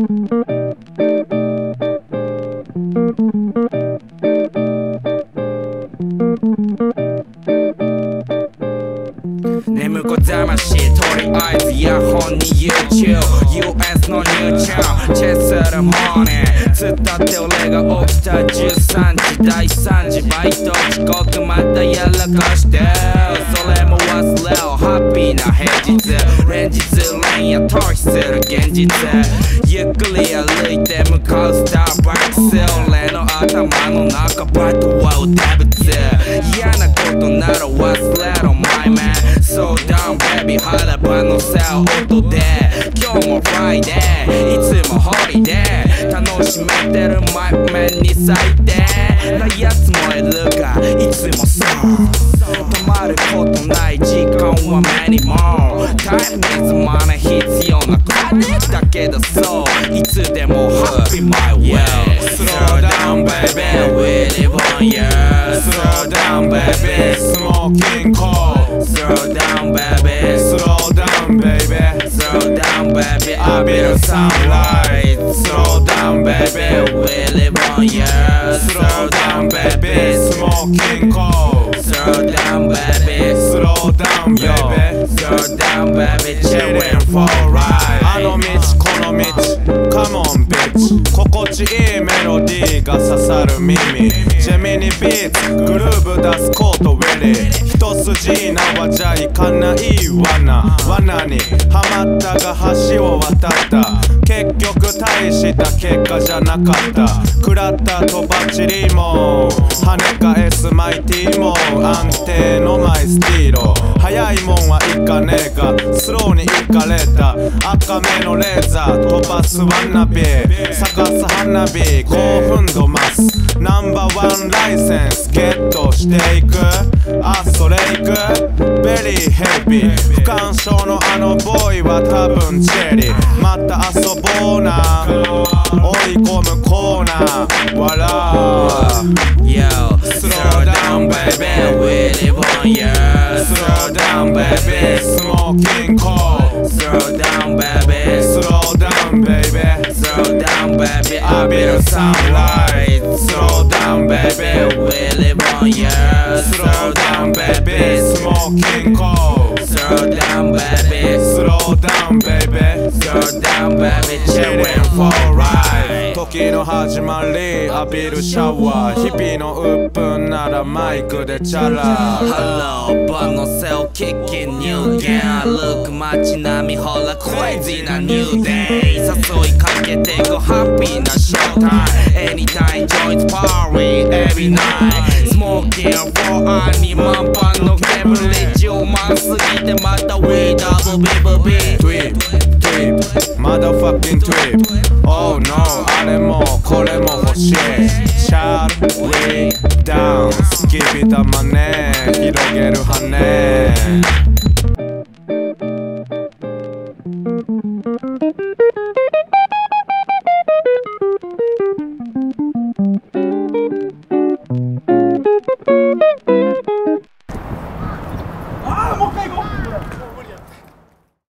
眠子魂とりあえずイヤホンに YouTubeUS のニュー。チャンチェスすモーニングつったって俺が起きた13時第3時バイト遅刻またやらかして。それも忘れをハッピーな平日。連夜逃避する現実ゆっくり歩いて向かうスターバックス俺の頭の中バイトは歌物嫌なことなら忘れろ my man So down baby 腹ばのさ音で今日も Friday いつもホリデー楽しめてる前面に咲いてなやつもいるがいつもそう止まることない時間。は目にもタイム水マネ必要な金だけどそういつでも Happy my way Slow down baby we live on you Slow down baby Smoking cold Slow down baby Slow down baby Slow down baby I be the sunlight baby. Slow down, baby. Slow down, baby. Chill イあの道、この道。カモン、ベ on, 心地いいメロディーが刺さる耳。ジェミニビーツ、グルーブ出すコートウェリー。一筋縄じゃいかない罠。罠にはまったが橋を渡った。した結果じゃなかった。食らったとばちりも跳ね返すマイティーも安定のマイスティーロ早いもんはいかねえがスローに行かれた。赤目のレーザー飛ばすワンナビ咲かす花火。興奮度増す。ナンバーワンライセンスゲットしていく。あそれいく。ベリーヘビー不干渉のあのボーイは多分チェリーまた遊ぼうな追い込むコーナー笑う Yo, slow down, baby, we live on you. Slow down baby smoking cold Slow down, baby. Slow down baby Slow down, baby. I be the sunlight Slow down baby We live on you. Slow down baby cold Slow down, baby. Slow down baby Slow down, baby. Chillin' for 時の始まり。浴びるシャワー。日々の鬱憤ならマイクでチャラ。ハローバンの背を聞きニューゲンーク街並みほらクレイズなニューデイ誘いかけてごハッピーなショータイム Anytime joins party every night. スモーキーフォーアニマンパンのゲブリッジを満すぎてまた We double b b b t w e e t w e e t m o t h e r f u c k i n g t w e e t Oh no. れもこれも欲しい Shall we dance? Give it a money 広げる羽